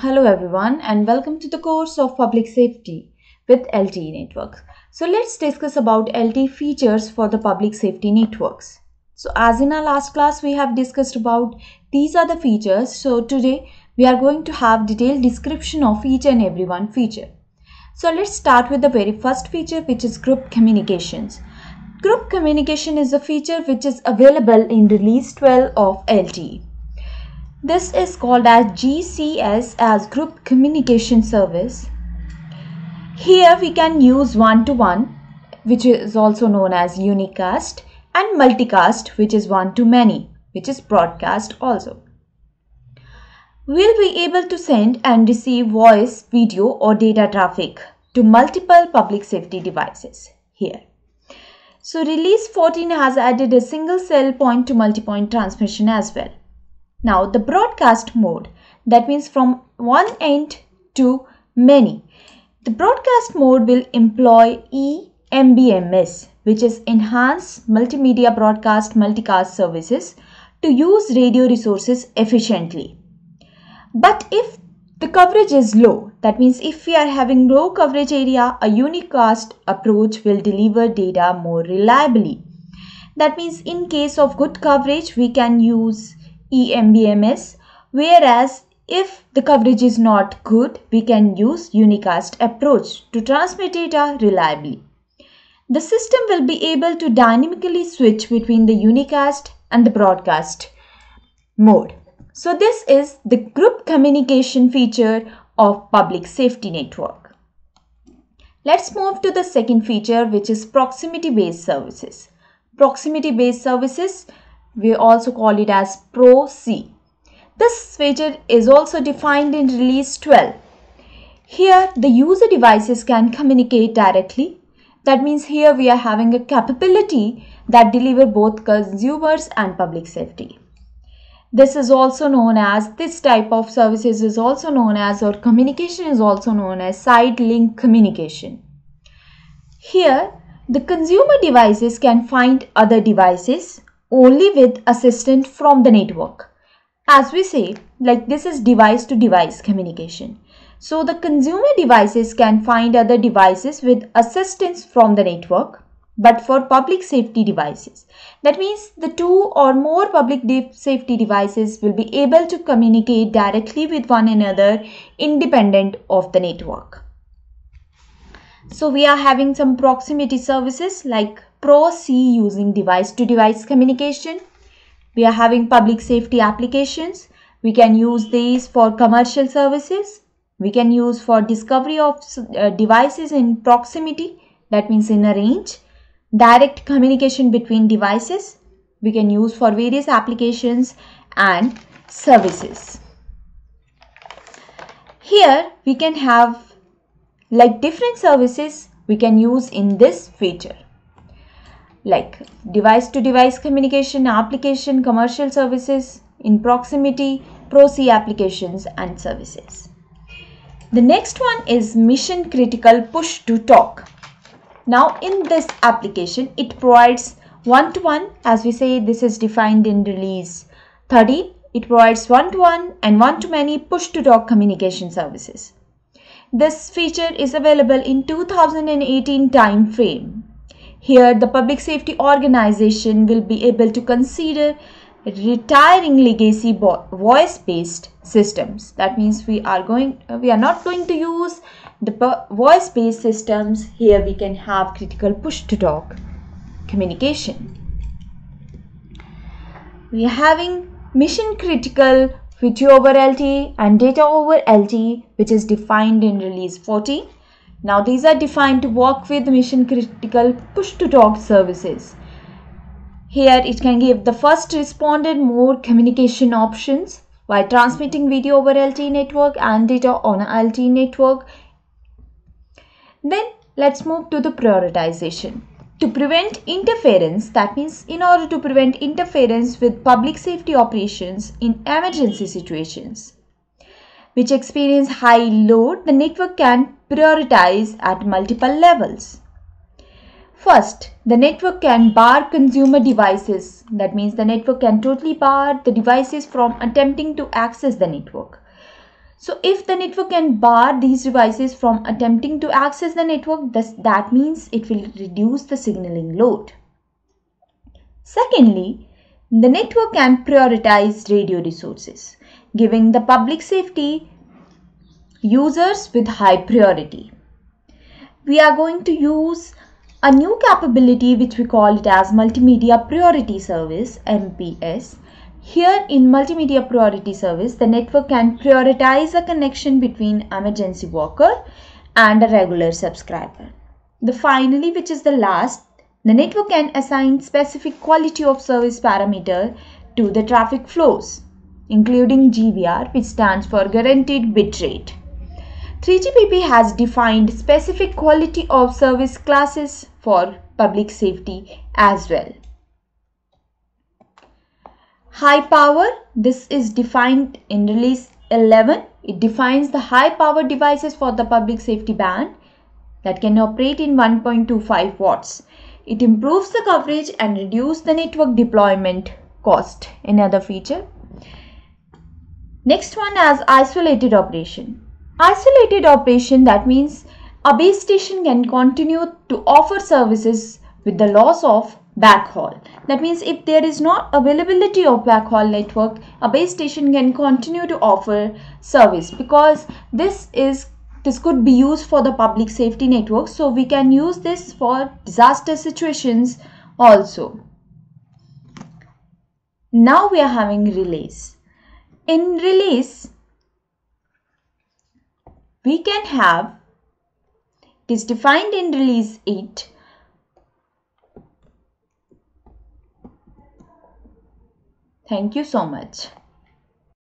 Hello everyone and welcome to the course of Public Safety with LTE Networks. So let's discuss about LTE features for the public safety networks. So as in our last class we have discussed about these are the features. So today we are going to have detailed description of each and every one feature. So let's start with the very first feature which is group communications. Group communication is a feature which is available in release 12 of LTE. This is called as GCS as Group Communication Service. Here we can use one-to-one which is also known as unicast and multicast which is one-to-many which is broadcast also. We'll be able to send and receive voice, video or data traffic to multiple public safety devices here. So release 14 has added a single cell point to multi-point transmission as well. Now the broadcast mode, that means from one end to many. The broadcast mode will employ EMBMS, which is Enhanced Multimedia Broadcast Multicast Services, to use radio resources efficiently. But if the coverage is low, that means if we are having low coverage area, a unicast approach will deliver data more reliably. That means in case of good coverage, we can use EMBMS whereas if the coverage is not good we can use unicast approach to transmit data reliably. The system will be able to dynamically switch between the unicast and the broadcast mode. So this is the group communication feature of public safety network. Let's move to the second feature which is proximity based services. Proximity based services we also call it as ProSe. This feature is also defined in release 12. Here the user devices can communicate directly. That means here we are having a capability that deliver both consumers and public safety. This is also known as, this type of services is also known as or communication is also known as side link communication. Here the consumer devices can find other devices only with assistance from the network. As we say, like this is device to device communication. So the consumer devices can find other devices with assistance from the network but for public safety devices. That means the two or more public safety devices will be able to communicate directly with one another independent of the network. So we are having some proximity services like ProSe using device-to-device communication. We are having public safety applications. We can use these for commercial services. We can use for discovery of uh, devices in proximity, that means in a range. Direct communication between devices. We can use for various applications and services. Here we can have like different services we can use in this feature like device to device communication, application, commercial services, in proximity, ProSe applications and services. The next one is mission critical push to talk. Now in this application, it provides one-to-one as we say this is defined in release 30 It provides one-to-one -one and one-to-many push-to-talk communication services. This feature is available in 2018 time frame here, the public safety organization will be able to consider retiring legacy voice-based systems. That means we are going, uh, we are not going to use the voice-based systems. Here we can have critical push-to-talk communication. We are having mission critical video over LTE and data over LTE which is defined in release 14 now these are defined to work with mission critical push to talk services. Here it can give the first responder more communication options while transmitting video over LTE network and data on LTE network. Then let's move to the prioritization. To prevent interference, that means in order to prevent interference with public safety operations in emergency situations, which experience high load, the network can prioritize at multiple levels. First, the network can bar consumer devices. That means the network can totally bar the devices from attempting to access the network. So if the network can bar these devices from attempting to access the network, that means it will reduce the signaling load. Secondly, the network can prioritize radio resources, giving the public safety users with high priority. We are going to use a new capability which we call it as Multimedia Priority Service MPS here in Multimedia Priority Service, the network can prioritize a connection between emergency worker and a regular subscriber. The finally, which is the last, the network can assign specific quality of service parameter to the traffic flows, including GBR, which stands for Guaranteed Bit Rate. 3GPP has defined specific quality of service classes for public safety as well. High power, this is defined in release 11. It defines the high power devices for the public safety band that can operate in 1.25 watts. It improves the coverage and reduce the network deployment cost. Another feature. Next one as isolated operation. Isolated operation that means a base station can continue to offer services with the loss of backhaul. That means if there is not availability of backhaul network, a base station can continue to offer service because this is this could be used for the public safety network. So we can use this for disaster situations also. Now we are having relays. In release we can have it is defined in release 8 Thank you so much.